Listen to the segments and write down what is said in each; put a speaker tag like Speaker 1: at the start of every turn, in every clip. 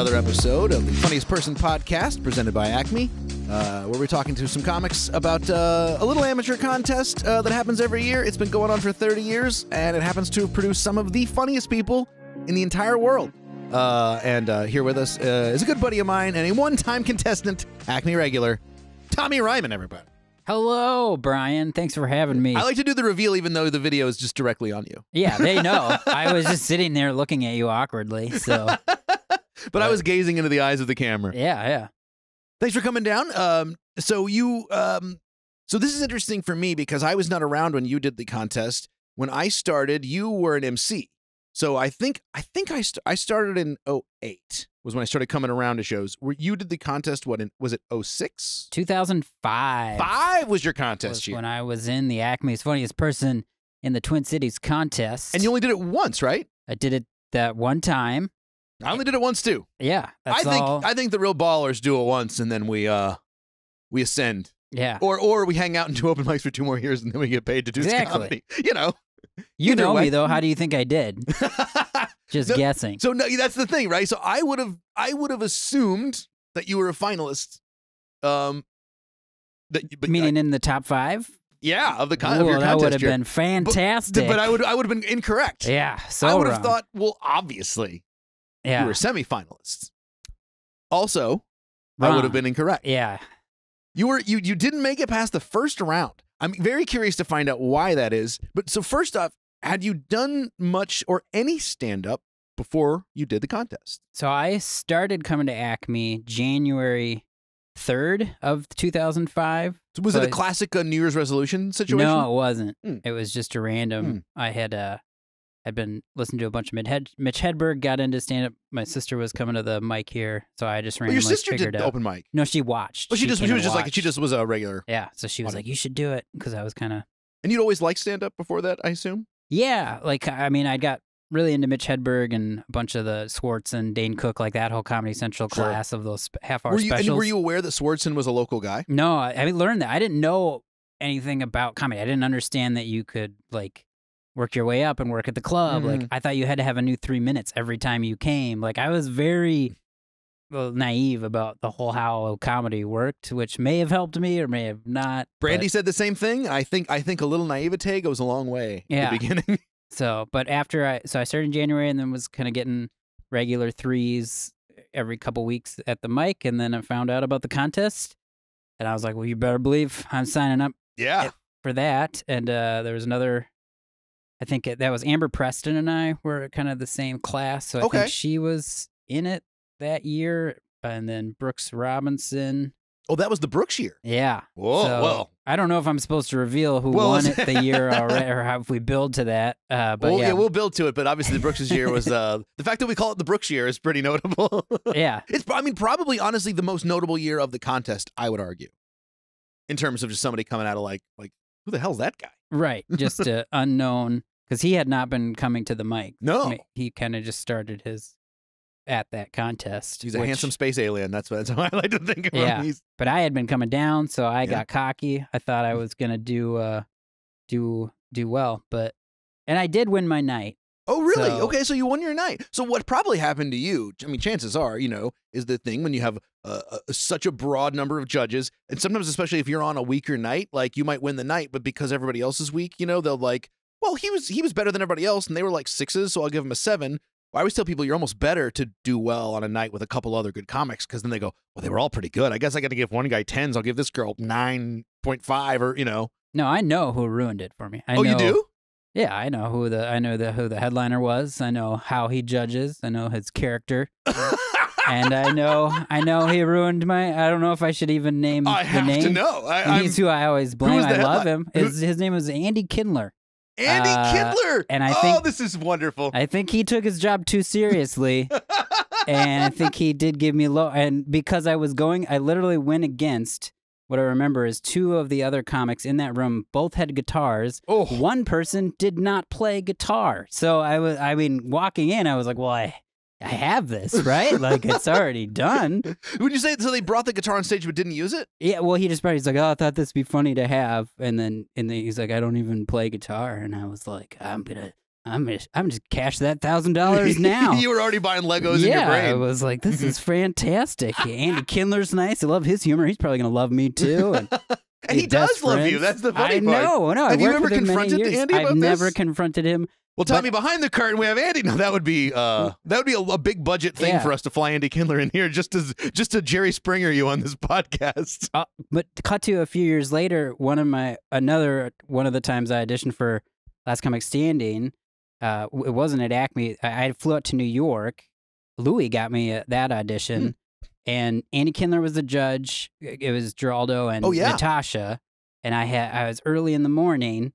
Speaker 1: Another episode of the Funniest Person podcast presented by Acme, uh, where we're talking to some comics about uh, a little amateur contest uh, that happens every year. It's been going on for 30 years, and it happens to have produced some of the funniest people in the entire world. Uh, and uh, here with us uh, is a good buddy of mine and a one time contestant, Acme regular, Tommy Ryman, everybody.
Speaker 2: Hello, Bryan. Thanks for having me.
Speaker 1: I like to do the reveal even though the video is just directly on you.
Speaker 2: yeah, they know. I was just sitting there looking at you awkwardly. So,
Speaker 1: But I was gazing into the eyes of the camera.
Speaker 2: yeah, yeah.
Speaker 1: Thanks for coming down. Um, so you, um, so this is interesting for me because I was not around when you did the contest. When I started, you were an MC. So I think I think I st- I started in 08 was when I started coming around to shows. Where you did the contest? What in, was it? 06?
Speaker 2: 2005
Speaker 1: Five was your contest
Speaker 2: was
Speaker 1: year,
Speaker 2: when I was in the Acme's Funniest Person in the Twin Cities contest.
Speaker 1: and you only did it once, right?
Speaker 2: I did it that one time.
Speaker 1: I only did it once too.
Speaker 2: Yeah,
Speaker 1: I think
Speaker 2: all.
Speaker 1: I think the real ballers do it once and then we uh we ascend,
Speaker 2: yeah,
Speaker 1: or or we hang out and do open mics for two more years and then we get paid to do
Speaker 2: Exactly.
Speaker 1: comedy. You know.
Speaker 2: you
Speaker 1: either
Speaker 2: know
Speaker 1: way.
Speaker 2: me though. How do you think I did? Just
Speaker 1: No,
Speaker 2: guessing.
Speaker 1: So no, that's the thing, right? So I would have, I would have assumed that you were a finalist. Um, that, but
Speaker 2: Meaning in the top five?
Speaker 1: yeah, of the con- of
Speaker 2: Well,
Speaker 1: your
Speaker 2: that would have been fantastic.
Speaker 1: But I would, I would have been incorrect.
Speaker 2: Yeah, so
Speaker 1: I would have
Speaker 2: wrong.
Speaker 1: thought, well, obviously,
Speaker 2: Yeah,
Speaker 1: you were semifinalists. Also, I would have been incorrect.
Speaker 2: yeah.
Speaker 1: You were, you, you didn't make it past the first round. I'm very curious to find out why that is. But so first off, had you done much or any stand up before you did the contest?
Speaker 2: So I started coming to Acme January 3rd of 2005.
Speaker 1: So was it a classic uh, New Year's resolution situation?
Speaker 2: No, it wasn't.
Speaker 1: Hmm.
Speaker 2: It was just a random. I had uh had been listening to a bunch of Mitch, Mitch Hedberg, got into stand up. My sister was coming to the mic here, so I just randomly
Speaker 1: your sister
Speaker 2: figured
Speaker 1: did
Speaker 2: out.
Speaker 1: open mic.
Speaker 2: No, she watched.
Speaker 1: Oh, well, she, just she was just like she just was a regular.
Speaker 2: Yeah, so she was
Speaker 1: Funny.
Speaker 2: like, "You should do it," because I was kind of
Speaker 1: And you'd always liked stand up before that, I assume.
Speaker 2: yeah, like I mean, I got really into Mitch Hedberg and a bunch of the Swartz and Dane Cook, like that whole Comedy Central
Speaker 1: Sure.
Speaker 2: class of those half hour
Speaker 1: Were you
Speaker 2: specials.
Speaker 1: and were you aware that Swardson was a local guy?
Speaker 2: No, I, I learned that. I didn't know anything about comedy. I didn't understand that you could like work your way up and work at the club. Like
Speaker 1: Mhm.
Speaker 2: I thought you had to have a new three minutes every time you came. Like I was very well, naive about the whole how comedy worked, which may have helped me or may have not.
Speaker 1: Brandy
Speaker 2: but-
Speaker 1: said the same thing. I think I think a little naivete goes a long way
Speaker 2: Yeah.
Speaker 1: beginning.
Speaker 2: so, but after I so I started in January and then was kind of getting regular threes every couple weeks at the mic, and then I found out about the contest, and I was like, well, you better believe I'm signing up
Speaker 1: yeah.
Speaker 2: for that. And uh, there was another, I think it, that was Amber Preston and I were kind of the same class. So I
Speaker 1: Okay.
Speaker 2: think she was in it that year. And then Brooks Robinson.
Speaker 1: Oh, that was the Brooks year.
Speaker 2: Yeah.
Speaker 1: Whoa,
Speaker 2: So,
Speaker 1: well.
Speaker 2: I don't know if I'm supposed to reveal who won it the year already or how if we build to that. Uh, but
Speaker 1: well,
Speaker 2: yeah.
Speaker 1: we'll build to it, but obviously the Brooks year was uh, the fact that we call it the Brooks year is pretty notable.
Speaker 2: yeah.
Speaker 1: it's I mean probably honestly the most notable year of the contest, I would argue, in terms of just somebody coming out of like like who the hell's that guy?
Speaker 2: Right. Just uh, unknown because he had not been coming to the mic.
Speaker 1: No.
Speaker 2: He kind of just started his at that contest.
Speaker 1: He's a
Speaker 2: which-
Speaker 1: handsome space alien. That's what that's how I like to think of
Speaker 2: Yeah.
Speaker 1: him. He's
Speaker 2: but I had been coming down, so I
Speaker 1: Yeah.
Speaker 2: got cocky. I thought I was gonna do uh do do well, but and I did win my night.
Speaker 1: Oh, really?
Speaker 2: So-
Speaker 1: okay, so you won your night. So what probably happened to you? I mean, chances are, you know, is the thing when you have uh, uh, such a broad number of judges, and sometimes, especially if you're on a weaker night, like you might win the night, but because everybody else is weak, you know, they'll like, well, he was he was better than everybody else, and they were like sixes, so I'll give him a seven. I always tell people you're almost better to do well on a night with a couple other good comics because then they go, well, they were all pretty good. I guess I got to give one guy tens. I'll give this girl nine point five, or you know.
Speaker 2: No, I know who ruined it for me. I
Speaker 1: oh,
Speaker 2: know,
Speaker 1: you do?
Speaker 2: Yeah, I know who the I know the who the headliner was. I know how he judges. I know his character, and I know I know he ruined my. I don't know if I should even name
Speaker 1: I
Speaker 2: the
Speaker 1: have
Speaker 2: name.
Speaker 1: to know. I,
Speaker 2: And
Speaker 1: I'm,
Speaker 2: he's who I always blame.
Speaker 1: was the
Speaker 2: I love
Speaker 1: headline-
Speaker 2: him. His, his name was Andy Kindler.
Speaker 1: Andy
Speaker 2: uh,
Speaker 1: Kindler.
Speaker 2: and I
Speaker 1: oh,
Speaker 2: think-
Speaker 1: this is wonderful.
Speaker 2: I think he took his job too seriously. and I think he did give me low. And because I was going, I literally went against what I remember is two of the other comics in that room both had guitars.
Speaker 1: oh,
Speaker 2: One person did not play guitar. So I was, I mean, walking in, I was like, well, I, I have this, right? like it's already done.
Speaker 1: would you say so? They brought the guitar on stage but didn't use it?
Speaker 2: Yeah. Well, he just probably, he's like, oh, I thought this would be funny to have. And then, and then he's like, I don't even play guitar. And I was like, I'm going to I'm just, I'm just cash that thousand dollars now.
Speaker 1: you were already buying Legos in your
Speaker 2: yeah, I was like, this is fantastic. Andy Kindler's nice. I love his humor. He's probably gonna love me too. And,
Speaker 1: and he does love you. That's the funny
Speaker 2: I
Speaker 1: part.
Speaker 2: know. No, I
Speaker 1: Have you ever
Speaker 2: with him many
Speaker 1: confronted. Andy
Speaker 2: I've
Speaker 1: about
Speaker 2: never confronted him.
Speaker 1: Well, Tommy, behind the curtain, we have Andy. No, that would be uh, that would be a, a big budget thing
Speaker 2: Yeah.
Speaker 1: for us to fly Andy Kindler in here just to just to Jerry Springer you on this podcast.
Speaker 2: Uh, but cut to a few years later, one of my another one of the times I auditioned for Last Comic Standing, uh, it wasn't at Acme. I, I flew out to New York. Louis got me at that audition,
Speaker 1: Hmm.
Speaker 2: and Andy Kindler was the judge. It was Giraldo and
Speaker 1: Oh, yeah.
Speaker 2: Natasha, and I had I was early in the morning,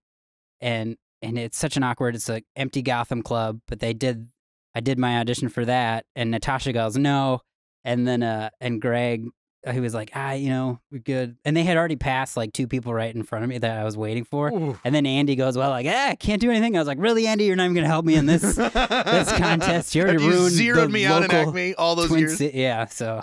Speaker 2: and and it's such an awkward. It's like empty Gotham Club, but they did. I did my audition for that, and Natasha goes no, and then uh and Greg uh, he was like, ah, you know, we're good. And they had already passed like two people right in front of me that I was waiting for. And then Andy goes, well, like, ah, I can't do anything. I was like, really, Andy, you're not even gonna help me in this this contest. You already
Speaker 1: you
Speaker 2: ruined
Speaker 1: zeroed
Speaker 2: the
Speaker 1: me out in Acme all those years.
Speaker 2: Yeah. So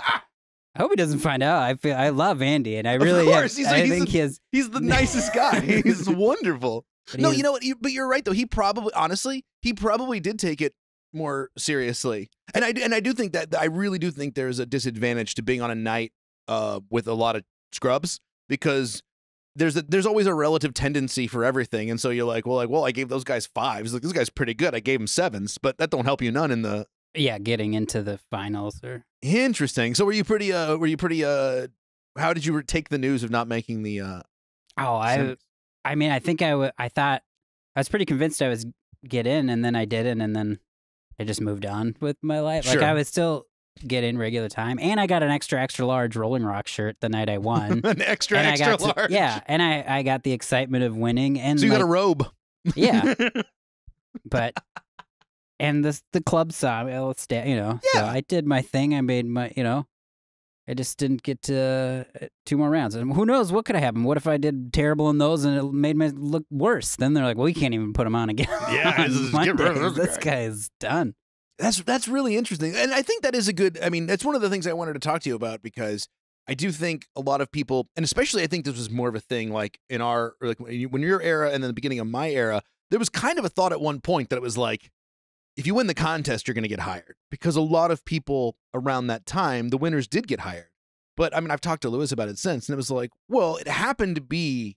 Speaker 2: I hope he doesn't find out. I feel I love Andy, and I really Of
Speaker 1: course, he's a-
Speaker 2: I
Speaker 1: he's
Speaker 2: think
Speaker 1: a-
Speaker 2: he.
Speaker 1: He's the nicest guy. He's wonderful.
Speaker 2: but he
Speaker 1: No,
Speaker 2: is-
Speaker 1: you know what? You, but you're right though. He probably, honestly, he probably did take it more seriously. And I and I do think that I really do think there's a disadvantage to being on a night uh, with a lot of scrubs because there's a, there's always a relative tendency for everything. And so you're like, well, like, well, I gave those guys fives. Like this guy's pretty good. I gave him sevens, but that don't help you none in the
Speaker 2: yeah, getting into the finals or
Speaker 1: interesting. So were you pretty? Uh, were you pretty? Uh, how did you take the news of not making the? Uh,
Speaker 2: oh, I? I mean, I think I w- I thought I was pretty convinced I was get in, and then I didn't, and then I just moved on with my life. Like I was still get in regular time, and I got an extra extra large Rolling Rock shirt the night I won.
Speaker 1: an extra
Speaker 2: and
Speaker 1: extra
Speaker 2: I got to-
Speaker 1: large.
Speaker 2: yeah, and I I got the excitement of winning, and
Speaker 1: So you got a robe.
Speaker 2: yeah, but and the the club saw me. You know, so
Speaker 1: Yeah.
Speaker 2: I did my thing. I made my, you know, I just didn't get to uh, two more rounds. And who knows what could have happened? What if I did terrible in those and it made me look worse? Then they're like, well, we can't even put him on again.
Speaker 1: Yeah,
Speaker 2: on
Speaker 1: this is- get rid of this
Speaker 2: this
Speaker 1: guy."
Speaker 2: guy is done.
Speaker 1: That's that's really interesting, and I think that is a good. I mean, that's one of the things I wanted to talk to you about because I do think a lot of people, and especially I think this was more of a thing like in our like when your era and then the beginning of my era, there was kind of a thought at one point that it was like, if you win the contest, you're going to get hired because a lot of people around that time, the winners did get hired. But I mean, I've talked to Louis about it since, and it was like, well, it happened to be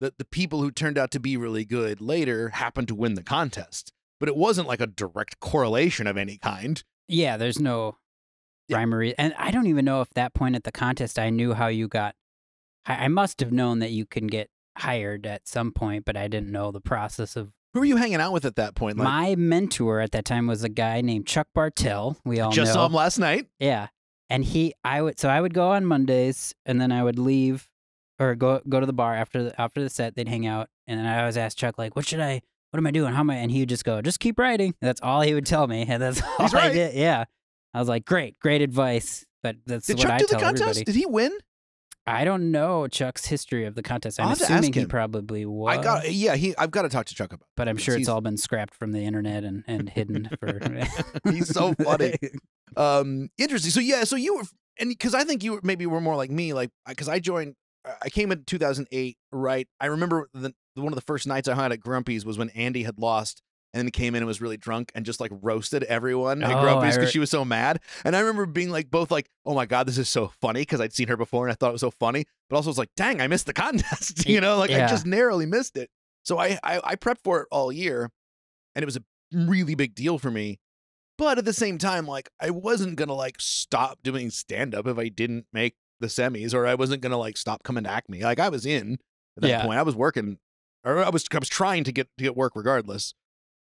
Speaker 1: that the people who turned out to be really good later happened to win the contest. But it wasn't like a direct correlation of any kind.
Speaker 2: Yeah, there's no
Speaker 1: Yeah.
Speaker 2: rhyme or rea- And I don't even know if that point at the contest I knew how you got. I, I must have known that you can get hired at some point, but I didn't know the process of.
Speaker 1: Who were you hanging out with at that point? Like,
Speaker 2: My mentor at that time was a guy named Chuck Bartell. We all
Speaker 1: just
Speaker 2: know.
Speaker 1: saw him last night.
Speaker 2: Yeah. And he I would so I would go on Mondays and then I would leave or go go to the bar after the after the set, they'd hang out and then I always asked Chuck like, What should I what am I doing? How am I and he would just go, Just keep writing. That's all he would tell me. And that's all
Speaker 1: He's
Speaker 2: I
Speaker 1: right.
Speaker 2: did. Yeah. I was like, Great, great advice. But that's
Speaker 1: Did
Speaker 2: what
Speaker 1: Chuck
Speaker 2: I
Speaker 1: do the
Speaker 2: tell
Speaker 1: contest?
Speaker 2: everybody.
Speaker 1: Did he win?
Speaker 2: I don't know Chuck's history of the contest. I'm
Speaker 1: I'll have to ask
Speaker 2: assuming he
Speaker 1: him.
Speaker 2: probably was.
Speaker 1: I got. Yeah, he. I've got to talk to Chuck about.
Speaker 2: but I'm sure it's
Speaker 1: He's-
Speaker 2: all been scrapped from the internet and, and hidden for
Speaker 1: He's so funny. Um, interesting. So yeah, so you were, and because I think you were, maybe were more like me, like because I joined. I came in 2008, right? I remember the one of the first nights I out at Grumpy's was when Andy had lost. And then came in and was really drunk and just like roasted everyone at
Speaker 2: Oh,
Speaker 1: Grumpy's because
Speaker 2: re-
Speaker 1: she was so mad. And I remember being like, both like, oh my God, this is so funny because I'd seen her before and I thought it was so funny. But also, it was like, dang, I missed the contest. you know, like I just narrowly missed it. So I, I I prepped for it all year, and it was a really big deal for me. But at the same time, like I wasn't gonna like stop doing stand up if I didn't make the semis, or I wasn't gonna like stop coming to Acme. Like I was in at that
Speaker 2: Yeah.
Speaker 1: point. I was working, or I was I was trying to get to get work regardless.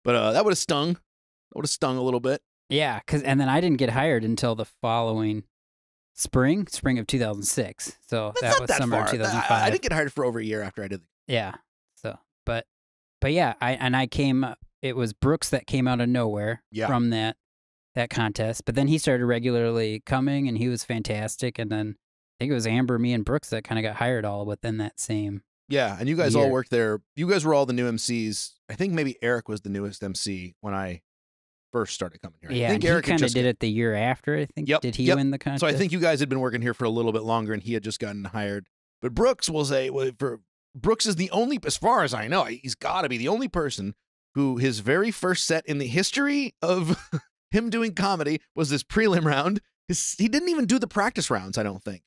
Speaker 1: But uh, that would have stung. That would have stung a little bit.
Speaker 2: Yeah, cause and then I didn't get hired until the following spring, spring of 2006. So
Speaker 1: That's
Speaker 2: that was
Speaker 1: that
Speaker 2: summer
Speaker 1: far.
Speaker 2: of 2005.
Speaker 1: I, I didn't get hired for over a year after I did. The,
Speaker 2: yeah. So, but but yeah, I and I came. It was Brooks that came out of nowhere
Speaker 1: Yeah.
Speaker 2: from that that contest. But then he started regularly coming, and he was fantastic. And then I think it was Amber, me, and Brooks that kind of got hired all within that same.
Speaker 1: Yeah, and you guys all worked there. You guys were all the new MCs. I think maybe Eric was the newest MC when I first started coming here.
Speaker 2: Yeah,
Speaker 1: I think Eric
Speaker 2: kind of did it the year after. I think.
Speaker 1: Yep,
Speaker 2: Did he
Speaker 1: yep.
Speaker 2: win the contest?
Speaker 1: So I think you guys had been working here for a little bit longer, and he had just gotten hired. But Brooks will say, well, for Brooks is the only, as far as I know, he's got to be the only person who his very first set in the history of him doing comedy was this prelim round. His, he didn't even do the practice rounds. I don't think.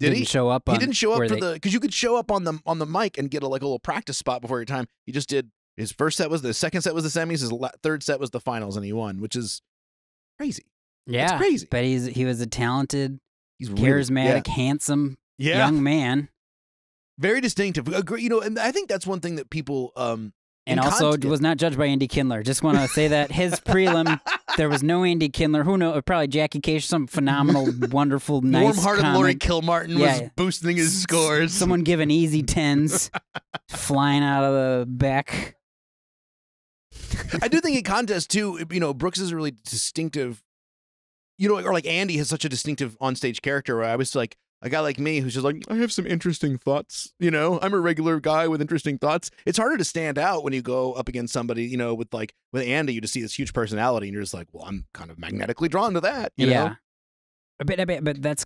Speaker 1: Did
Speaker 2: didn't
Speaker 1: he?
Speaker 2: show up.
Speaker 1: he didn't show up for
Speaker 2: they-
Speaker 1: the because you could show up on the on the mic and get a, like a little practice spot before your time. He just did his first set was the second set was the semis. His la- third set was the finals, and he won, which is crazy.
Speaker 2: Yeah.
Speaker 1: It's crazy.
Speaker 2: but he's he was a talented,
Speaker 1: He's
Speaker 2: charismatic, handsome
Speaker 1: yeah, yeah,
Speaker 2: young man,
Speaker 1: very distinctive. You know, and I think that's one thing that people um
Speaker 2: and also was not judged by Andy Kindler. Just want to say that his prelim, there was no Andy Kindler. Who knows? Probably Jackie Cage, some phenomenal, wonderful, nice
Speaker 1: warm-hearted Laurie
Speaker 2: comic.
Speaker 1: Kilmartin
Speaker 2: Yeah.
Speaker 1: was boosting his scores.
Speaker 2: Someone giving easy tens, flying out of the back.
Speaker 1: I do think in contests too, you know, Brooks is a really distinctive, you know, or like Andy has such a distinctive onstage character. Where I was like a guy like me who's just like, I have some interesting thoughts. You know, I'm a regular guy with interesting thoughts. It's harder to stand out when you go up against somebody, you know, with like with Andy, you just see this huge personality, and you're just like, well, I'm kind of magnetically drawn to that. You
Speaker 2: yeah,
Speaker 1: know?
Speaker 2: but, but but that's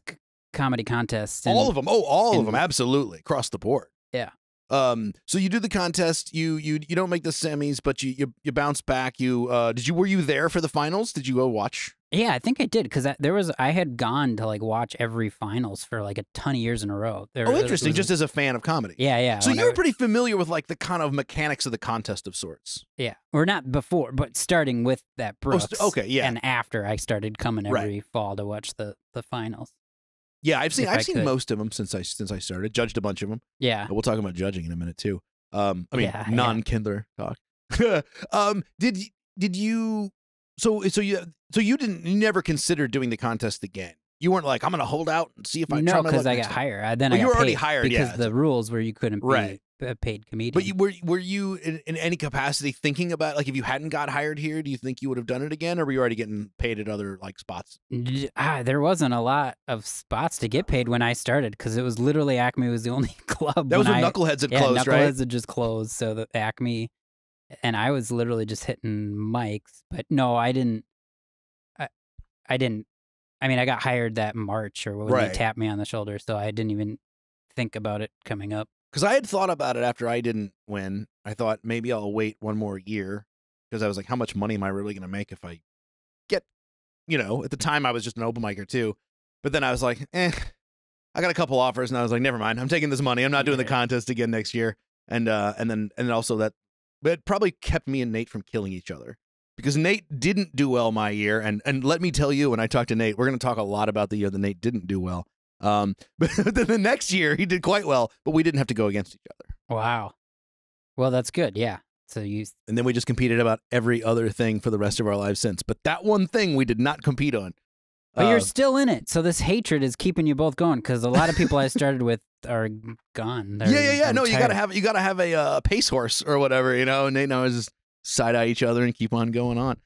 Speaker 2: comedy contests. and-
Speaker 1: all of them. Oh, all of them, absolutely across the board.
Speaker 2: Yeah.
Speaker 1: Um. So you do the contest. You you you don't make the semis, but you you, you bounce back. You uh. Did you were you there for the finals? Did you go watch?
Speaker 2: Yeah, I think I did because there was I had gone to like watch every finals for like a ton of years in a row. There,
Speaker 1: Oh, interesting.
Speaker 2: was-
Speaker 1: Just as a fan of comedy.
Speaker 2: yeah, yeah.
Speaker 1: So you were pretty familiar with like the kind of mechanics of the contest of sorts.
Speaker 2: yeah, or not before, but starting with that
Speaker 1: Oh, st- okay, yeah.
Speaker 2: and after I started coming
Speaker 1: Right.
Speaker 2: every fall to watch the the finals.
Speaker 1: Yeah, I've seen I've
Speaker 2: I
Speaker 1: seen
Speaker 2: could.
Speaker 1: most of them since I since I started. Judged a bunch of them.
Speaker 2: Yeah,
Speaker 1: We'll talk about judging in a minute too. Um, I mean,
Speaker 2: Yeah, yeah.
Speaker 1: non Kindler talk. um, did did you? So so you so you didn't you never considered doing the contest again. You weren't like I'm gonna hold out and see if I try
Speaker 2: no, because I got
Speaker 1: time."
Speaker 2: hired. I, then
Speaker 1: Well,
Speaker 2: I
Speaker 1: you were already hired,
Speaker 2: because
Speaker 1: yeah.
Speaker 2: the rules were you couldn't
Speaker 1: Right.
Speaker 2: be a paid comedian.
Speaker 1: But you, were were you in, in any capacity thinking about like if you hadn't got hired here, do you think you would have done it again, or were you already getting paid at other like spots?
Speaker 2: Ah, there wasn't a lot of spots to get paid when I started because it was literally Acme was the only club.
Speaker 1: That was when
Speaker 2: I,
Speaker 1: Knuckleheads had
Speaker 2: yeah,
Speaker 1: closed,
Speaker 2: Knuckleheads
Speaker 1: right?
Speaker 2: had just closed, so the Acme, and I was literally just hitting mics. But no, I didn't. I, I didn't. I mean, I got hired that March or when
Speaker 1: Right.
Speaker 2: they tapped me on the shoulder, so I didn't even think about it coming up.
Speaker 1: Because I had thought about it after I didn't win. I thought maybe I'll wait one more year because I was like, how much money am I really going to make if I get, you know, at the time I was just an open micer too. But then I was like, eh, I got a couple offers and I was like, never mind. I'm taking this money. I'm not doing the contest again next year. And, uh, and then, and then also that, but it probably kept me and Nate from killing each other because Nate didn't do well my year. And, and let me tell you, when I talked to Nate, we're going to talk a lot about the year that Nate didn't do well. Um, but then the next year he did quite well, but we didn't have to go against each other.
Speaker 2: Wow. Well, that's good. Yeah. So you.
Speaker 1: And then we just competed about every other thing for the rest of our lives since. But that one thing we did not compete on.
Speaker 2: But
Speaker 1: Uh,
Speaker 2: you're still in it, so this hatred is keeping you both going. Because a lot of people I started with are gone. They're-
Speaker 1: yeah, yeah, yeah.
Speaker 2: they're
Speaker 1: No, you gotta have you gotta have a uh, pace horse or whatever, you know. And they know I was just side eye each other and keep on going on.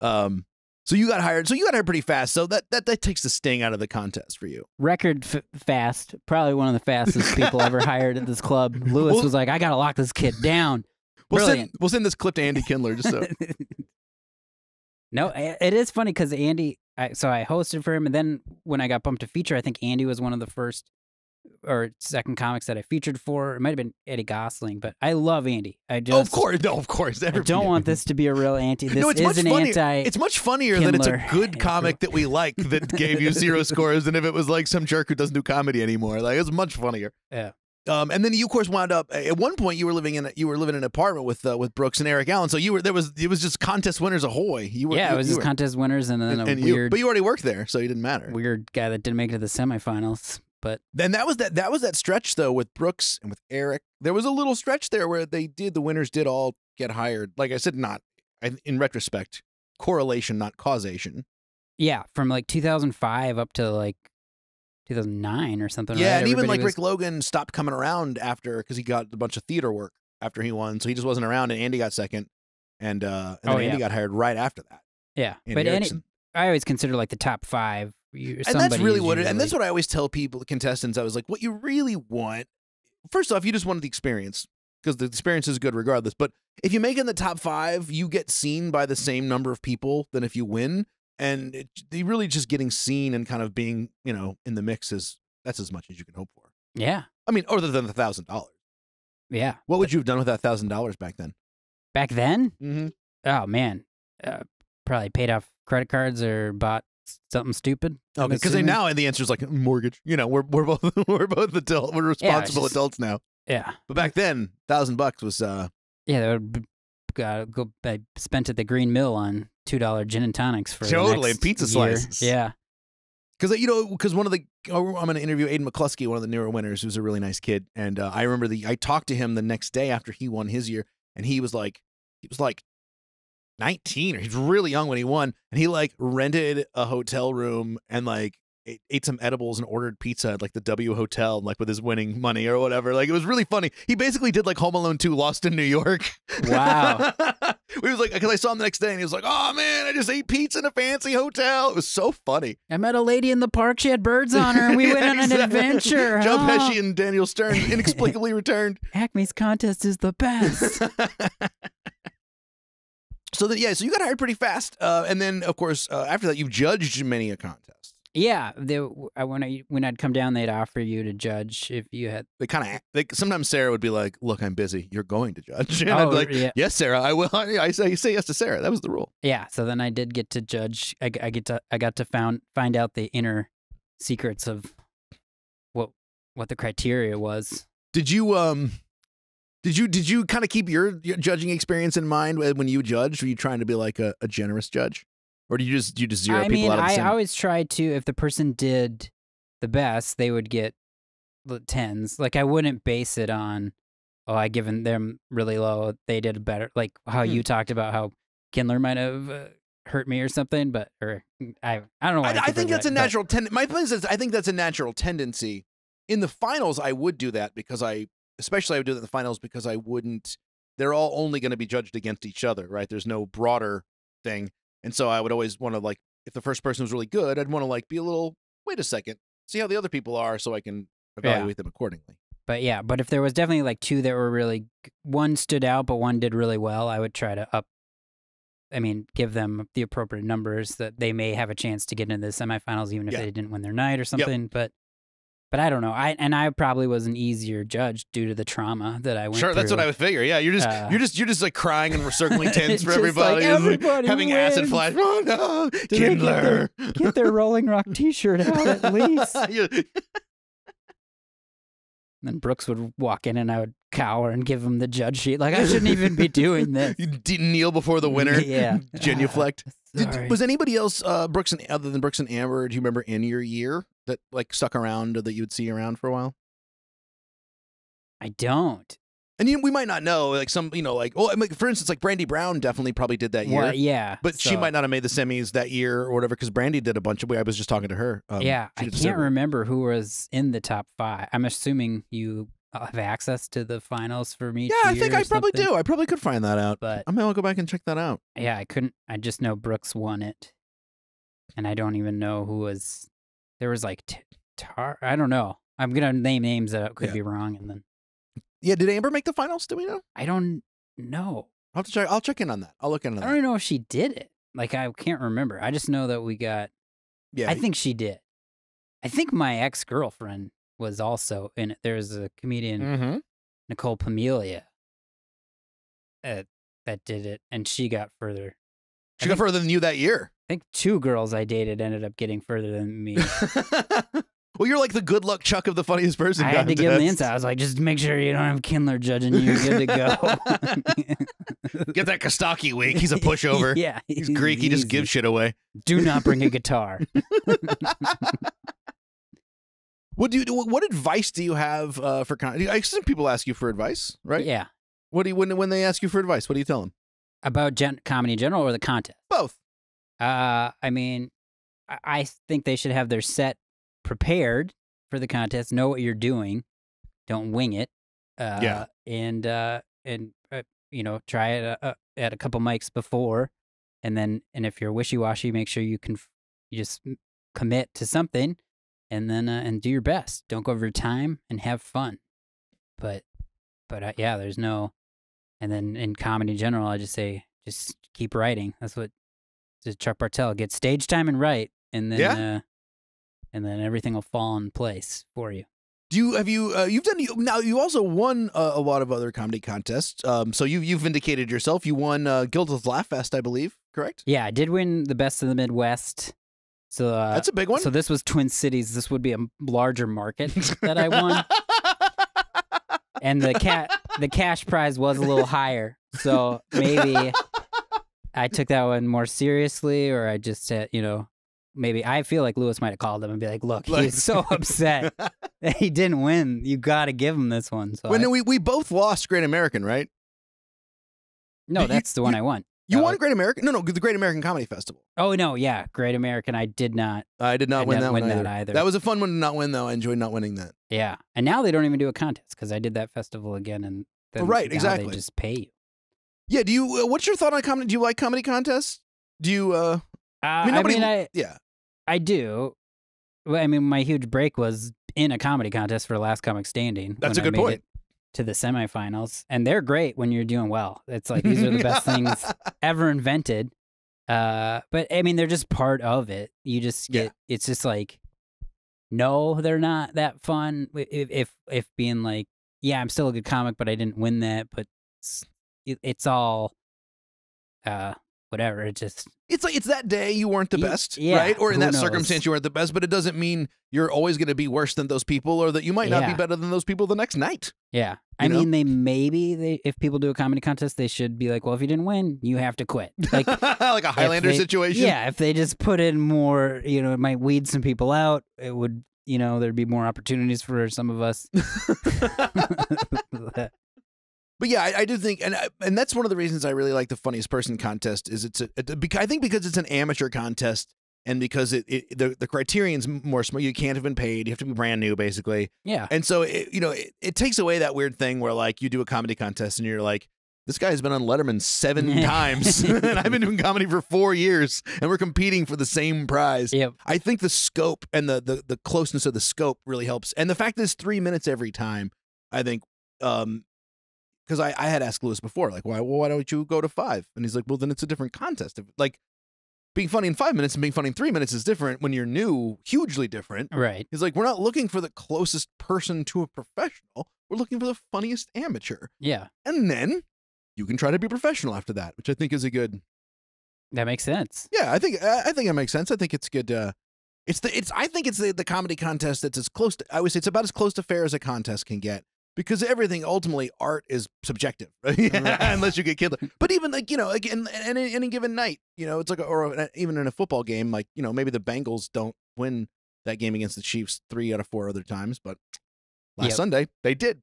Speaker 1: Um, so you got hired. So you got hired pretty fast. So that that that takes the sting out of the contest for you.
Speaker 2: record f- fast. Probably one of the fastest people ever hired at this club. Louis
Speaker 1: Well-
Speaker 2: was like, "I gotta lock this kid down."
Speaker 1: We'll send,
Speaker 2: Brilliant.
Speaker 1: we'll send this clip to Andy Kindler just so.
Speaker 2: no, it is funny because Andy. I, so I hosted for him, and then when I got bumped to feature, I think Andy was one of the first or second comics that I featured for. It might have been Eddie Gosling, but I love Andy. I just
Speaker 1: oh, of course, no, of course.
Speaker 2: I don't want this to be a real anti. This
Speaker 1: No, it's
Speaker 2: is
Speaker 1: much
Speaker 2: an
Speaker 1: funnier.
Speaker 2: anti.
Speaker 1: It's much funnier that it's a good comic that we like that gave you zero scores than if it was like some jerk who doesn't do comedy anymore. Like it's much funnier.
Speaker 2: Yeah.
Speaker 1: Um, and then you of course wound up at one point you were living in a, you were living in an apartment with uh, with Brooks and Eric Allen. So you were there was it was just contest winners ahoy. You were
Speaker 2: yeah,
Speaker 1: you,
Speaker 2: it was just
Speaker 1: were-
Speaker 2: contest winners and then
Speaker 1: and,
Speaker 2: a
Speaker 1: and you,
Speaker 2: weird,
Speaker 1: but you already worked there, so you didn't matter.
Speaker 2: weird guy that didn't make it to the semifinals. But
Speaker 1: Then that was that that was that stretch though with Brooks and with Eric. There was a little stretch there where they did the winners did all get hired. Like I said, not I- in retrospect, correlation, not causation.
Speaker 2: yeah, from like 2005 up to like 2009 or something.
Speaker 1: Yeah,
Speaker 2: right?
Speaker 1: and even like
Speaker 2: was-
Speaker 1: Rick Logan stopped coming around after because he got a bunch of theater work after he won, so he just wasn't around. And Andy got second, and uh, and then
Speaker 2: Oh,
Speaker 1: Andy
Speaker 2: yeah.
Speaker 1: got hired right after that.
Speaker 2: yeah,
Speaker 1: Andy
Speaker 2: but
Speaker 1: Erickson.
Speaker 2: I always consider like the top five. You,
Speaker 1: and that's really what it. And that's what I always tell people, contestants. I was like, what you really want. First off, you just wanted the experience because the experience is good regardless. But if you make it in the top five, you get seen by the same number of people than if you win, and it, you really just getting seen and kind of being, you know, in the mix is that's as much as you can hope for.
Speaker 2: Yeah,
Speaker 1: I mean, other than the thousand dollars.
Speaker 2: yeah.
Speaker 1: What would you have done with that thousand dollars back then?
Speaker 2: Back then,
Speaker 1: Mm-hmm.
Speaker 2: oh man, uh, probably paid off credit cards or bought something stupid.
Speaker 1: Okay, because
Speaker 2: assuming.
Speaker 1: now the answer is like mortgage. You know, we're we're both we're both adult, we're responsible
Speaker 2: just-
Speaker 1: adults now.
Speaker 2: yeah,
Speaker 1: But back then, thousand bucks was uh
Speaker 2: yeah, that would uh, go. I spent at the Green Mill on two dollar gin and tonics for
Speaker 1: Totally,
Speaker 2: next
Speaker 1: pizza
Speaker 2: year.
Speaker 1: slices.
Speaker 2: Yeah,
Speaker 1: because you know because one of the oh, I'm going to interview Aiden McCluskey, one of the newer winners, who's a really nice kid, and uh, I remember the I talked to him the next day after he won his year, and he was like he was like 19 or he's really young when he won, and he like rented a hotel room and like ate, some edibles and ordered pizza at like the W Hotel, like with his winning money or whatever. Like it was really funny. He basically did like Home Alone 2 Lost in New York.
Speaker 2: Wow.
Speaker 1: we was like because I saw him the next day and he was like, "Oh man, I just ate pizza in a fancy hotel." It was so funny.
Speaker 2: I met a lady in the park. She had birds on her, and we went on an adventure.
Speaker 1: Joe
Speaker 2: Oh,
Speaker 1: Pesci and Daniel Stern inexplicably returned.
Speaker 2: Acme's contest is the best.
Speaker 1: So then, yeah, so you got hired pretty fast, uh, and then of course uh, after that you've judged many a contest.
Speaker 2: yeah, they, I, when I when I'd come down, they'd offer you to judge if you had.
Speaker 1: They kind of like sometimes Sarah would be like, "Look, I'm busy. You're going to judge." And
Speaker 2: oh,
Speaker 1: I'd be like,
Speaker 2: yeah,
Speaker 1: "Yes, Sarah, I will." I say say yes to Sarah. That was the rule.
Speaker 2: yeah. So then I did get to judge. I, I get to I got to found find out the inner secrets of what what the criteria was.
Speaker 1: Did you um? Did you did you kind of keep your, your judging experience in mind when you judged? Were you trying to be like a, a generous judge, or do you just you just zero
Speaker 2: I
Speaker 1: people
Speaker 2: mean,
Speaker 1: out of the
Speaker 2: I always tried to. If the person did the best, they would get the tens. Like I wouldn't base it on, oh, I given them really low. They did better. Like how
Speaker 1: Hmm.
Speaker 2: you talked about how Kindler might have uh, hurt me or something. But or I, I don't know. Why
Speaker 1: I, I think that's a natural ten. My point is, I think that's a natural tendency. In the finals, I would do that because I, especially I would do that in the finals because I wouldn't. They're all only going to be judged against each other, right? There's no broader thing, and so I would always want to like, if the first person was really good, I'd want to like be a little. Wait a second, see how the other people are, so I can
Speaker 2: Yeah.
Speaker 1: evaluate them accordingly.
Speaker 2: But yeah, but if there was definitely like two that were really one stood out, but one did really well, I would try to up. I mean, give them the appropriate numbers that they may have a chance to get into the semifinals, even if
Speaker 1: Yeah.
Speaker 2: they didn't win their night or something. But, but I don't know. I and I probably was an easier judge due to the trauma that I went. Through.
Speaker 1: Sure, that's what. I would figure. Yeah, you're just
Speaker 2: Uh,
Speaker 1: you're just you're just like crying and we're circling tents for everybody, like,
Speaker 2: everybody
Speaker 1: having acid flash. Oh no,
Speaker 2: they get
Speaker 1: Kindler.
Speaker 2: Get their Rolling Rock T-shirt out at least. Then Brooks would walk in, and I would cower and give him the judge sheet. Like I shouldn't even be doing this.
Speaker 1: You d- kneel before the winner.
Speaker 2: Yeah.
Speaker 1: Genuflect. Did- was anybody else, uh, Brooks and other than Brooks and Amber? Do you remember in your year that like stuck around or that you would see around for a while?
Speaker 2: I don't.
Speaker 1: And you, we might not know, like some, you know, like oh, I mean, for instance, like Brandy Brown definitely probably did that year,
Speaker 2: Well, yeah.
Speaker 1: but she might not have made the semis that year or whatever because Brandy did a bunch of. I was just talking to her. Um,
Speaker 2: yeah, I can't remember who was in the top five. I'm assuming you have access to the finals for me.
Speaker 1: Yeah, I think I probably do. I probably could find that out.
Speaker 2: But
Speaker 1: I might go back and check that out.
Speaker 2: yeah, I couldn't. I just know Brooks won it, and I don't even know who was. There was like t- Tar. I don't know. I'm gonna name names that could
Speaker 1: Yeah.
Speaker 2: be wrong, and then
Speaker 1: Yeah, did Amber make the finals? Do we know?
Speaker 2: I don't know.
Speaker 1: I'll have to check. I'll check in on that. I'll look into
Speaker 2: I
Speaker 1: that.
Speaker 2: I don't even know if she did it. Like I can't remember. I just know that we got.
Speaker 1: Yeah,
Speaker 2: I think she did. I think my ex girlfriend was also in it. There's a comedian
Speaker 1: Mm-hmm.
Speaker 2: Nicole Pamelia uh, that did it, and she got further. I
Speaker 1: She got
Speaker 2: think-
Speaker 1: further than you that year.
Speaker 2: I think two girls I dated ended up getting further than me.
Speaker 1: well, you're like the good luck Chuck of the funniest person.
Speaker 2: I had to give him the insight. I was like, just make sure you don't have Kindler judging you. You're good to go.
Speaker 1: Get that Kostaki week. He's a pushover.
Speaker 2: yeah,
Speaker 1: He's Greek. He just gives shit away.
Speaker 2: Do not bring a guitar.
Speaker 1: What do you? What advice do you have uh, for? Con- I assume people ask you for advice, right?
Speaker 2: Yeah,
Speaker 1: What do you when when they ask you for advice? What do you tell them?
Speaker 2: about gen- comedy in general or the contest.
Speaker 1: Both.
Speaker 2: Uh, I mean, I think they should have their set prepared for the contest. Know what you're doing. Don't wing it. Uh,
Speaker 1: Yeah.
Speaker 2: And uh, and uh, you know, try it uh, uh, at a couple mics before, and then and if you're wishy washy, make sure you can you just commit to something, and then uh, and do your best. Don't go over your time and have fun. But but uh, yeah, there's no. And then in comedy in general, I just say just keep writing. That's what Chuck Bartel. Get stage time and write, and then
Speaker 1: Yeah.
Speaker 2: And then everything will fall in place for you.
Speaker 1: Do you have you uh, you've done you, now? You also won uh, a lot of other comedy contests. Um, so you you've vindicated yourself. You won uh, Gilda's Laugh Fest, I believe. Correct.
Speaker 2: Yeah, I did win the best of the Midwest. So uh,
Speaker 1: That's a big one.
Speaker 2: so this was Twin Cities. This would be a larger market that I won, and the cat the cash prize was a little higher. So maybe I took that one more seriously, or I just you know, maybe I feel like Louis might have called him and be like, "Look,
Speaker 1: Like-
Speaker 2: he's so upset that he didn't win. You got to give him this one." So
Speaker 1: when
Speaker 2: I-
Speaker 1: we we both lost Great American, right?
Speaker 2: no,
Speaker 1: you-
Speaker 2: that's the one I won.
Speaker 1: You won Great American? No, no, the Great American Comedy Festival.
Speaker 2: Oh no, yeah, Great American. I did not.
Speaker 1: I did not
Speaker 2: I
Speaker 1: win that
Speaker 2: win
Speaker 1: one
Speaker 2: that
Speaker 1: either.
Speaker 2: either.
Speaker 1: That was a fun one to not win, though. I enjoyed not winning that.
Speaker 2: Yeah, and now they don't even do a contest because I did that festival again, and then
Speaker 1: Right, exactly.
Speaker 2: They just pay you.
Speaker 1: Yeah. Do you? Uh, what's your thought on comedy? Do you like comedy contests? Do you? uh
Speaker 2: Uh,
Speaker 1: I
Speaker 2: I
Speaker 1: mean,
Speaker 2: mean,
Speaker 1: nobody-
Speaker 2: I,
Speaker 1: Yeah.
Speaker 2: I do. Well, I mean, my huge break was in a comedy contest for Last Comic Standing.
Speaker 1: That's
Speaker 2: when
Speaker 1: a
Speaker 2: I
Speaker 1: good
Speaker 2: made
Speaker 1: point.
Speaker 2: it To the semifinals, and they're great when you're doing well. It's like these are the best things ever invented. Uh, but I mean, they're just part of it. You just
Speaker 1: Yeah.
Speaker 2: get. It's just like, no, they're not that fun. If if if being like, yeah, I'm still a good comic, but I didn't win that. But it's, it, it's all, uh, whatever. It just
Speaker 1: It's like it's that day you weren't the best,
Speaker 2: yeah,
Speaker 1: right? Or in that
Speaker 2: knows?
Speaker 1: circumstance you weren't the best, but it doesn't mean you're always going to be worse than those people, or that you might not be better than those people the next night.
Speaker 2: yeah. I
Speaker 1: know?
Speaker 2: mean, they maybe they if people do a comedy contest, they should be like, well, if you didn't win, you have to quit. Like.
Speaker 1: like a Highlander
Speaker 2: they-
Speaker 1: situation.
Speaker 2: Yeah, if they just put in more, you know, it might weed some people out. It would, you know, there'd be more opportunities for some of us.
Speaker 1: But yeah, I, I do think, and I, and that's one of the reasons I really like the funniest person contest. Is it's a, a I think because it's an amateur contest, and because it, it the the criterion's more small. You can't have been paid. You have to be brand new, basically.
Speaker 2: yeah,
Speaker 1: And so it, you know, it, it takes away that weird thing where like you do a comedy contest and you're like, this guy's been on Letterman seven times, and I've been doing comedy for four years, and we're competing for the same prize.
Speaker 2: yep,
Speaker 1: I think the scope and the, the the closeness of the scope really helps, and the fact that it's three minutes every time. I think, um, because I, I had asked Louis before, like, why well, why don't you go to five? And he's like, well, then it's a different contest. Like, being funny in five minutes and being funny in three minutes is different when you're new, hugely different.
Speaker 2: right,
Speaker 1: He's like, we're not looking for the closest person to a professional. We're looking for the funniest amateur,
Speaker 2: yeah,
Speaker 1: and then you can try to be professional after that, which I think is a good.
Speaker 2: that makes sense.
Speaker 1: Yeah, I think I think it makes sense. I think it's good. Uh, it's the it's I think it's the the comedy contest that's as close to I would say it's about as close to fair as a contest can get because everything ultimately art is subjective unless you get killed. But even like you know like in, in any, any given night, you know it's like a, or even in a football game, like you know maybe the Bengals don't win that game against the Chiefs three out of four other times, but last
Speaker 2: Yep.
Speaker 1: Sunday they did.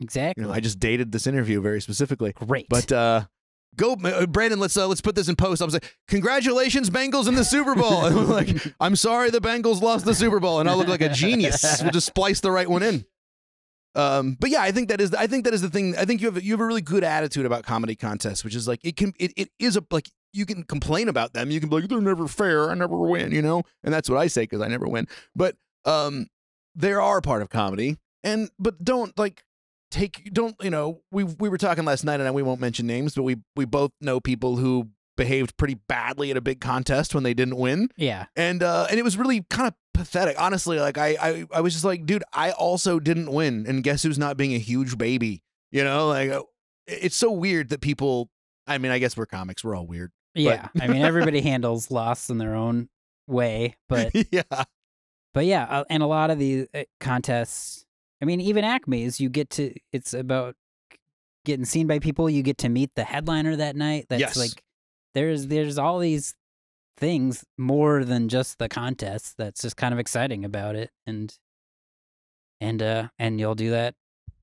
Speaker 2: Exactly.
Speaker 1: You know I just dated this interview very specifically.
Speaker 2: Great.
Speaker 1: But uh, go, uh, Brandon. Let's uh, let's put this in post. I was like, congratulations, Bengals in the Super Bowl. And I'm like, I'm sorry, the Bengals lost the Super Bowl, and I'll look like a genius. We'll just splice the right one in. Um, but yeah, I think that is I think that is the thing. I think you have you have a really good attitude about comedy contests, which is like it can it, it is a like you can complain about them. You can be like they're never fair. I never win, you know, and that's what I say because I never win. But um, they are part of comedy, and but don't like take don't you know we we were talking last night and we won't mention names but we we both know people who behaved pretty badly at a big contest when they didn't win
Speaker 2: yeah.
Speaker 1: and uh and it was really kind of pathetic honestly like I, I i was just like dude i also didn't win and guess who's not being a huge baby you know like uh, it's so weird that people i mean i guess we're comics we're all weird
Speaker 2: Yeah. I mean, everybody handles loss in their own way, but
Speaker 1: yeah
Speaker 2: but yeah, uh, and a lot of the uh, contests. I mean, even Acme's, you get to. It's about getting seen by people. You get to meet the headliner that night. That's
Speaker 1: Yes.
Speaker 2: like there's there's all these things more than just the contest. That's just kind of exciting about it, and and uh and you'll do that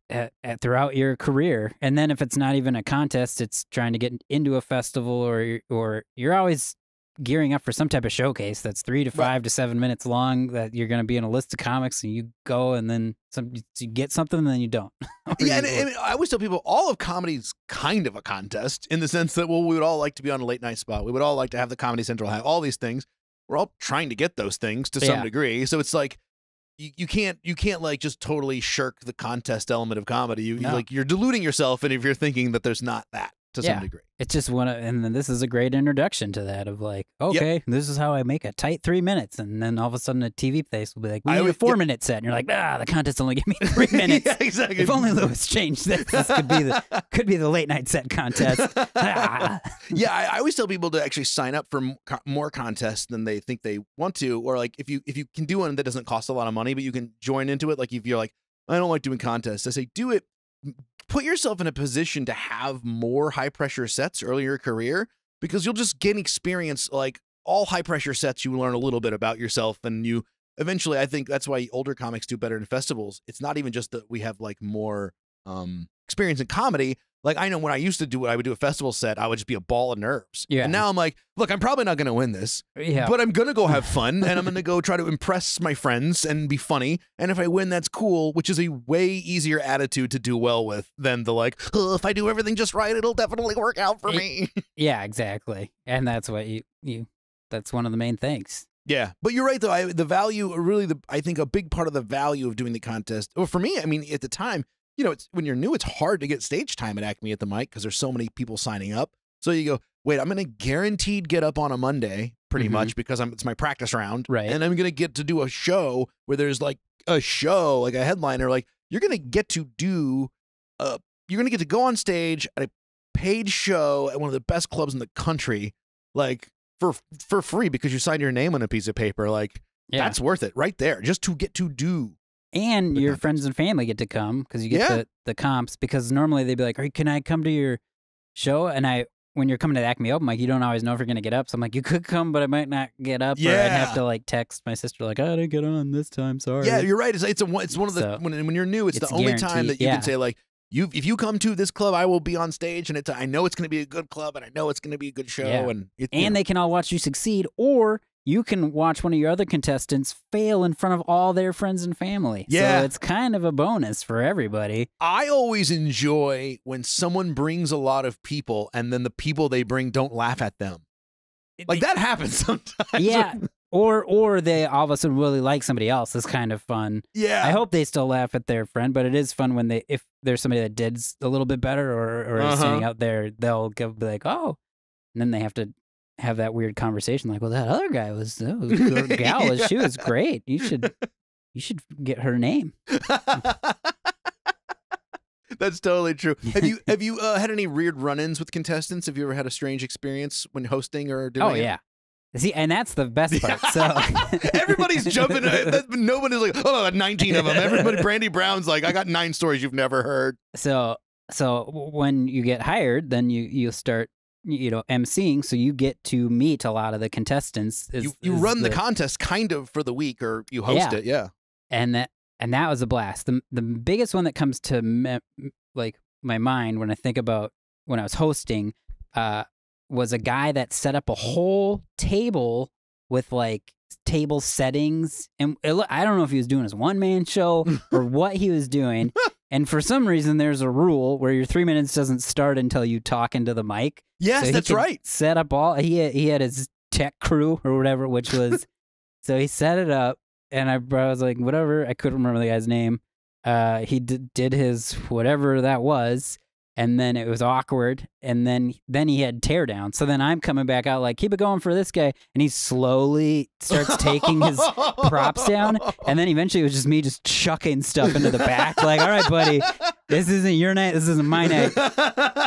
Speaker 2: at, at throughout your career. And then if it's not even a contest, it's trying to get into a festival or or you're always gearing up for some type of showcase that's three to
Speaker 1: Right.
Speaker 2: five to seven minutes long that you're going to be in a list of comics and you go and then some you get something and then you don't
Speaker 1: yeah, and, and I always tell people all of comedy's kind of a contest in the sense that well, we would all like to be on a late night spot. We would all like to have the Comedy Central have all these things. We're all trying to get those things to some
Speaker 2: Yeah.
Speaker 1: degree. So it's like you, you can't you can't like just totally shirk the contest element of comedy. You, you like you're deluding yourself, and if you're thinking that there's not that. To
Speaker 2: Yeah.
Speaker 1: some degree.
Speaker 2: It's just one, of, and then this is a great introduction to that of like, okay, this is how I make a tight three minutes, and then all of a sudden a TV place will be like, we
Speaker 1: I
Speaker 2: need a four
Speaker 1: yeah.
Speaker 2: minute set, and you're like, ah, the contest only gave me three minutes.
Speaker 1: yeah, exactly.
Speaker 2: If only Louis changed this, this could be the could be the late night set contest. Ah.
Speaker 1: yeah, I, I always tell people to actually sign up for more contests than they think they want to, or like if you if you can do one that doesn't cost a lot of money, but you can join into it. Like if you're like, I don't like doing contests, I say do it. Put yourself in a position to have more high pressure sets early in your career because you'll just gain experience. Like all high pressure sets, you learn a little bit about yourself, and you eventually. I think that's why older comics do better in festivals. It's not even just that we have like more um experience in comedy like I know when I used to do what I would do a festival set, I would just be a ball of nerves.
Speaker 2: Yeah.
Speaker 1: And now I'm like, look, I'm probably not going to win this,
Speaker 2: yeah,
Speaker 1: but I'm going to go have fun and I'm going to go try to impress my friends and be funny. And if I win, that's cool, which is a way easier attitude to do well with than the like, oh, if I do everything just right, it'll definitely work out for
Speaker 2: It-
Speaker 1: me.
Speaker 2: yeah, exactly. And that's what you you. That's one of the main things.
Speaker 1: Yeah, but you're right though. I, the value, really, the I think a big part of the value of doing the contest, or for me, I mean, at the time, you know, it's when you're new, it's hard to get stage time at Acme at the mic because there's so many people signing up. So you go, wait, I'm going to guaranteed get up on a Monday, pretty
Speaker 2: Mhm.
Speaker 1: much because I'm it's my practice round,
Speaker 2: Right.
Speaker 1: And I'm going to get to do a show where there's like a show, like a headliner, like you're going to get to do, uh, you're going to get to go on stage at a paid show at one of the best clubs in the country, like for for free because you signed your name on a piece of paper, like.
Speaker 2: Yeah,
Speaker 1: That's worth it right there, just to get to do.
Speaker 2: And
Speaker 1: the
Speaker 2: your friends and family get to come because you get
Speaker 1: Yeah.
Speaker 2: the the comps. Because normally they'd be like, "Hey, can I come to your show?" And I, when you're coming to the Acme Open, like you don't always know if you're gonna get up. So I'm like, you could come, but I might not get up. Or I'd have to like text my sister, like, I didn't get on this time. Sorry.
Speaker 1: Yeah, you're right. It's it's a one- it's one of the
Speaker 2: So,
Speaker 1: when when you're new, it's,
Speaker 2: it's
Speaker 1: the only time that you
Speaker 2: yeah.
Speaker 1: can say like you if you come to this club, I will be on stage, and it's I know it's going to be a good club, and I know it's going to be a good show,
Speaker 2: Yeah.
Speaker 1: and it,
Speaker 2: and they can all watch you succeed, or you can watch one of your other contestants fail in front of all their friends and family.
Speaker 1: Yeah.
Speaker 2: So it's kind of a bonus for everybody.
Speaker 1: I always enjoy when someone brings a lot of people, and then the people they bring don't laugh at them. Like that happens sometimes.
Speaker 2: Yeah. Or or they all of a sudden really like somebody else. It's kind of fun.
Speaker 1: yeah.
Speaker 2: I hope they still laugh at their friend, but it is fun when they if there's somebody that did a little bit better or or is
Speaker 1: Uh-huh.
Speaker 2: standing out there, they'll go be like, oh, and then they have to have that weird conversation like, well, that other guy was, was gal, was she was great. You should you should get her name.
Speaker 1: That's totally true. Have you have you uh, had any weird run-ins with contestants? Have you ever had a strange experience when hosting or doing?
Speaker 2: Oh
Speaker 1: it?
Speaker 2: yeah. See, and that's the best part. So
Speaker 1: Everybody's jumping. Nobody's like, oh, I got 19 of them. Everybody, Brandy Brown's like, I got nine stories you've never heard.
Speaker 2: so so when you get hired, then you you start you know emceeing, so you get to meet a lot of the contestants. is-
Speaker 1: You you
Speaker 2: is
Speaker 1: run the contest kind of for the week, or you host
Speaker 2: Yeah.
Speaker 1: it. Yeah.
Speaker 2: and that and that was a blast. The the biggest one that comes to me, like my mind when I think about when I was hosting, uh, was a guy that set up a whole table with like table settings, and it, I don't know if he was doing his one man show or what he was doing. And for some reason, there's a rule where your three minutes doesn't start until you talk into the mic.
Speaker 1: Yes,
Speaker 2: So
Speaker 1: that's right.
Speaker 2: Set up all he had, he had his tech crew or whatever, which was so he set it up, and I, I was like, whatever. I couldn't remember the guy's name. Uh, he did, did his whatever that was, and then it was awkward, and then then he had teardown. So then I'm coming back out like, keep it going for this guy, and he slowly starts taking his props down, and then eventually it was just me just chucking stuff into the back, like, all right, buddy, this isn't your night, this isn't my night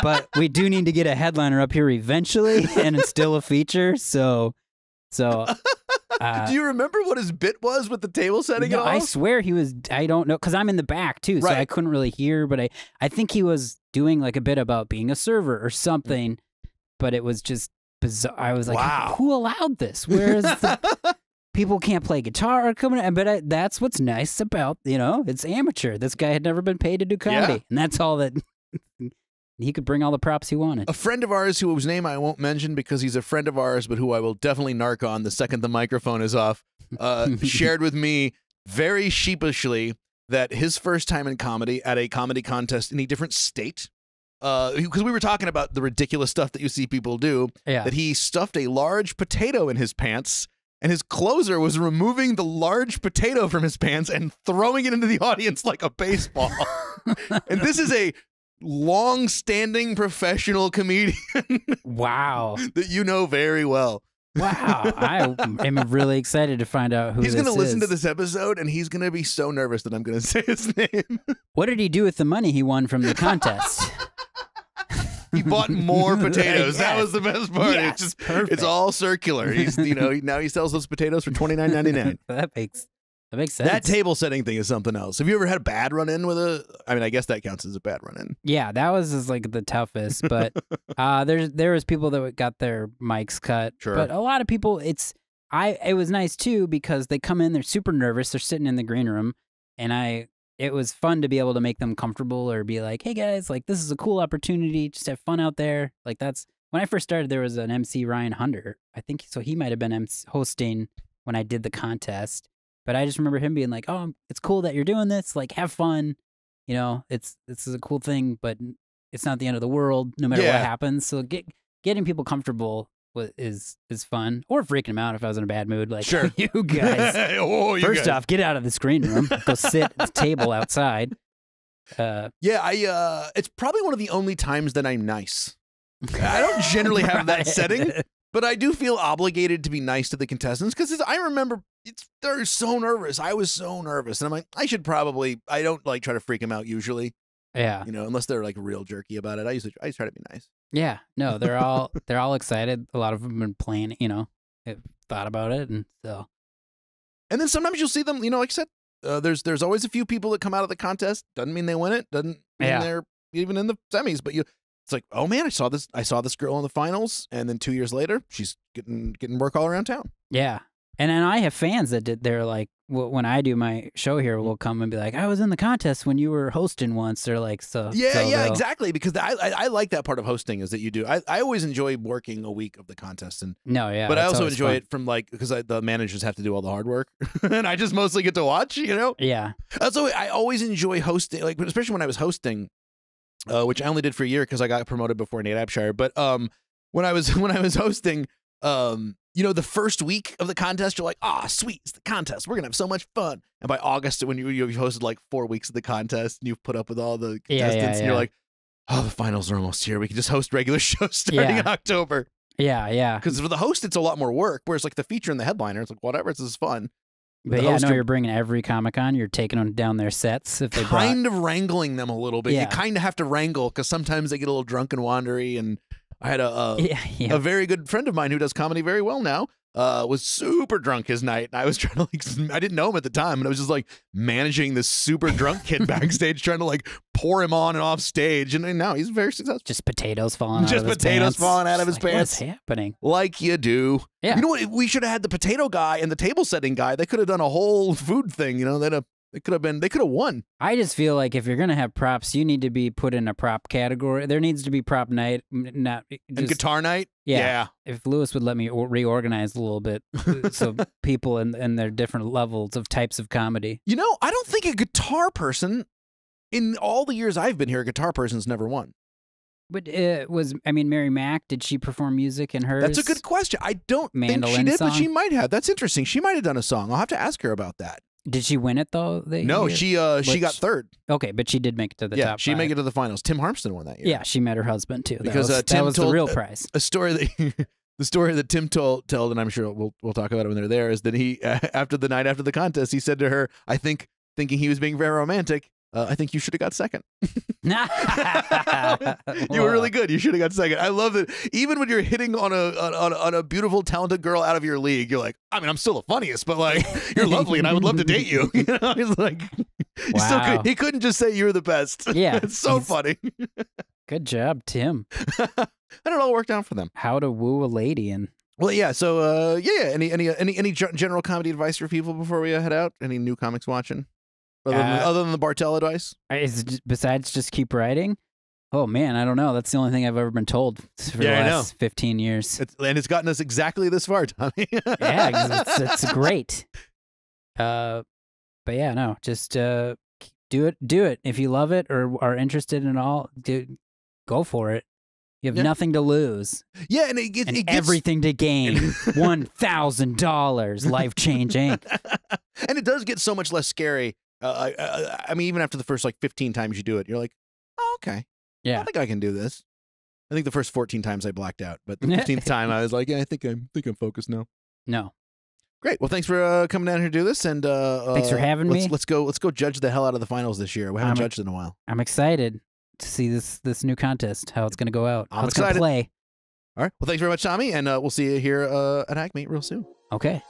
Speaker 2: but we do need to get a headliner up here eventually, and it's still a feature. So, so uh,
Speaker 1: Do you remember what his bit was with the table setting?
Speaker 2: no,
Speaker 1: at all?
Speaker 2: I swear he was. I don't know because I'm in the back too, so I couldn't really hear. But I, I think he was doing like a bit about being a server or something. But it was just bizarre. I was like,
Speaker 1: Wow.
Speaker 2: who allowed this? Where is the people can't play guitar or coming? in? But I, that's what's nice about you know it's amateur. This guy had never been paid to do comedy,
Speaker 1: Yeah.
Speaker 2: and that's all that. he could bring all the props he wanted.
Speaker 1: a friend of ours whose name I won't mention because he's a friend of ours, but who I will definitely narc on the second the microphone is off, uh, shared with me very sheepishly that his first time in comedy at a comedy contest in a different state, because we were talking about the ridiculous stuff that you see people do,
Speaker 2: Yeah.
Speaker 1: that he stuffed a large potato in his pants. And his closer was removing the large potato from his pants and throwing it into the audience like a baseball. and this is a long-standing professional comedian
Speaker 2: Wow.
Speaker 1: that you know very well.
Speaker 2: Wow. I am really excited to find out who
Speaker 1: he's gonna listen to this episode and he's gonna be so nervous that I'm gonna say his name.
Speaker 2: What did he do with the money he won from the contest?
Speaker 1: he bought more potatoes. That was the best part.
Speaker 2: Yes,
Speaker 1: it's just
Speaker 2: perfect.
Speaker 1: it's all circular. He's you know now he sells those potatoes for twenty nine ninety nine.
Speaker 2: that makes that makes sense.
Speaker 1: That table setting thing is something else. Have you ever had a bad run in with a? I mean, I guess that counts as a bad run in.
Speaker 2: yeah, that was just like the toughest. But uh, there's there was people that got their mics cut.
Speaker 1: Sure.
Speaker 2: But a lot of people, it's I. It was nice too because they come in, they're super nervous, they're sitting in the green room, and I. It was fun to be able to make them comfortable or be like, "Hey guys, like this is a cool opportunity. Just have fun out there." Like that's when I first started. There was an MC Ryan Hunter, I think, so he might have been MC hosting when I did the contest. But I just remember him being like, "Oh, it's cool that you're doing this. Like, have fun. You know, it's this is a cool thing, but it's not the end of the world, no matter
Speaker 1: Yeah.
Speaker 2: what happens." So get getting people comfortable is is fun, or freaking them out if I was in a bad mood. Like,
Speaker 1: Sure.
Speaker 2: you guys.
Speaker 1: oh, you
Speaker 2: First
Speaker 1: guys.
Speaker 2: off, get out of the screen room. Go sit at the table outside. Uh,
Speaker 1: yeah, I. uh It's probably one of the only times that I'm nice. I don't generally have that setting. But I do feel obligated to be nice to the contestants because I remember it's they're so nervous. I was so nervous, and I'm like, I should probably. I don't like try to freak them out usually,
Speaker 2: Yeah,
Speaker 1: you know, unless they're like real jerky about it. I usually I try to be nice.
Speaker 2: yeah. No, they're all they're all excited. A lot of them have been playing. You know, have thought about it, and so
Speaker 1: And then sometimes you'll see them, you know, like I said, uh, there's there's always a few people that come out of the contest. Doesn't mean they win it. Doesn't mean
Speaker 2: Yeah.
Speaker 1: they're even in the semis. But you, it's like, oh man, I saw this. I saw this girl in the finals, and then two years later, she's getting getting work all around town.
Speaker 2: yeah. And then I have fans that did. They're like, wh- when I do my show here, mm-hmm. will come and be like, "I was in the contest when you were hosting once." They're like, "So
Speaker 1: Yeah,
Speaker 2: so
Speaker 1: yeah,
Speaker 2: they'll-
Speaker 1: exactly. Because I, I I like that part of hosting is that you do. I, I always enjoy working a week of the contest, and
Speaker 2: No, yeah.
Speaker 1: but I also enjoy
Speaker 2: fun.
Speaker 1: it from like because the managers have to do all the hard work, and I just mostly get to watch. You know.
Speaker 2: Yeah, uh,
Speaker 1: Also, I always enjoy hosting, like especially when I was hosting, uh, which I only did for a year because I got promoted before Nate Abshire. But um, when I was when I was hosting, um, you know, the first week of the contest, you're like, ah, sweet, it's the contest. We're gonna have so much fun. And by August, when you you've hosted like four weeks of the contest and you've put up with all the
Speaker 2: Yeah, yeah,
Speaker 1: contestants, and you're like, oh, the finals are almost here. We can just host regular shows starting
Speaker 2: Yeah.
Speaker 1: in October.
Speaker 2: yeah, yeah.
Speaker 1: Because for the host, it's a lot more work. Whereas like the feature and the headliner, it's like whatever, it's just fun.
Speaker 2: But yeah,
Speaker 1: host
Speaker 2: no, you're bringing every Comic Con. You're taking them down their sets if they brought.
Speaker 1: kind of wrangling them a little bit. You kind of have to wrangle because sometimes they get a little drunk and wandery. And I had a a,
Speaker 2: Yeah, yeah.
Speaker 1: a very good friend of mine who does comedy very well now. Uh, was super drunk his night, and I was trying to like, I didn't know him at the time, and I was just like managing this super drunk kid backstage, trying to like pour him on and off stage, and now he's very successful,
Speaker 2: just potatoes falling out
Speaker 1: Just
Speaker 2: of his
Speaker 1: potatoes
Speaker 2: pants.
Speaker 1: falling out of his
Speaker 2: like,
Speaker 1: pants.
Speaker 2: What's happening?
Speaker 1: like you do.
Speaker 2: Yeah.
Speaker 1: You know what? We should have had the potato guy and the table setting guy. They could have done a whole food thing. You know, they'd have, they could have been, they could have won.
Speaker 2: I just feel like if you're gonna have props, you need to be put in a prop category. There needs to be prop night, not
Speaker 1: And guitar night,
Speaker 2: Yeah. If Louis would let me reorganize a little bit, uh, so people and and their different levels of types of comedy.
Speaker 1: You know, I don't think a guitar person, in all the years I've been here, a guitar person's never won.
Speaker 2: But uh, was I mean Mary Mack? Did she perform music in hers?
Speaker 1: That's a good question. I don't think she
Speaker 2: Mandolin
Speaker 1: did, but she might have. That's interesting. She might have done a song. I'll have to ask her about that.
Speaker 2: Did she win it though? that
Speaker 1: No,
Speaker 2: year?
Speaker 1: she uh she got third.
Speaker 2: Okay, but she did make it to the
Speaker 1: yeah,
Speaker 2: top.
Speaker 1: she
Speaker 2: five.
Speaker 1: made it to the finals. Tim Harmston won that year.
Speaker 2: Yeah, she met her husband too. That
Speaker 1: Because,
Speaker 2: was,
Speaker 1: uh, Tim
Speaker 2: that was
Speaker 1: told-
Speaker 2: the real
Speaker 1: uh,
Speaker 2: prize.
Speaker 1: a story that the story that Tim told, told, and I'm sure we'll we'll talk about it when they're there, is that he after the night after the contest, he said to her, "I think thinking he was being very romantic." Uh, I think you should have got second. you were really good. You should have got second. I love that. Even when you're hitting on a, on, on, a- beautiful, talented girl out of your league, you're like, I mean, I'm still the funniest, but like, you're lovely, and I would love to date you. You know, he's like, he still could, he couldn't just say you're the best.
Speaker 2: Yeah,
Speaker 1: it's so funny.
Speaker 2: Good job, Tim.
Speaker 1: and it all worked out for them.
Speaker 2: How to woo a lady and
Speaker 1: Well, yeah. So, uh, yeah, yeah. Any, any, any, any gen- general comedy advice for people before we uh, head out? Any new comics watching? Other, than,
Speaker 2: Uh,
Speaker 1: other than the Bartell advice?
Speaker 2: is it just- besides just keep writing. Oh man, I don't know. That's the only thing I've ever been told for
Speaker 1: Yeah,
Speaker 2: the last fifteen years.
Speaker 1: It's, and it's gotten us exactly this far, Tommy.
Speaker 2: yeah, it's, it's great. Uh, but yeah, no, just uh, do it. Do it if you love it or are interested in it all. Do go for it. You have
Speaker 1: Yeah.
Speaker 2: nothing to lose
Speaker 1: yeah, and it, gets
Speaker 2: and
Speaker 1: it gets,
Speaker 2: everything to gain. One thousand dollars, life changing.
Speaker 1: and it does get so much less scary. Uh, I, I, I mean, even after the first like 15 times you do it, you're like, oh, okay.
Speaker 2: Yeah.
Speaker 1: I think I can do this. I think the first 14 times I blacked out, but the 15th time I was like, yeah, I think I'm think I'm focused now.
Speaker 2: No.
Speaker 1: Great. Well, thanks for uh, coming down here to do this, and uh,
Speaker 2: Thanks for
Speaker 1: uh,
Speaker 2: having
Speaker 1: let's,
Speaker 2: me.
Speaker 1: Let's go. Let's go judge the hell out of the finals this year. We haven't
Speaker 2: I'm-
Speaker 1: judged in a while.
Speaker 2: I'm excited to see this this new contest, how it's going to go out.
Speaker 1: I'm
Speaker 2: how it's going to play.
Speaker 1: All right. Well, thanks very much, Tommy, and uh, we'll see you here uh, at Acme real soon.
Speaker 2: Okay.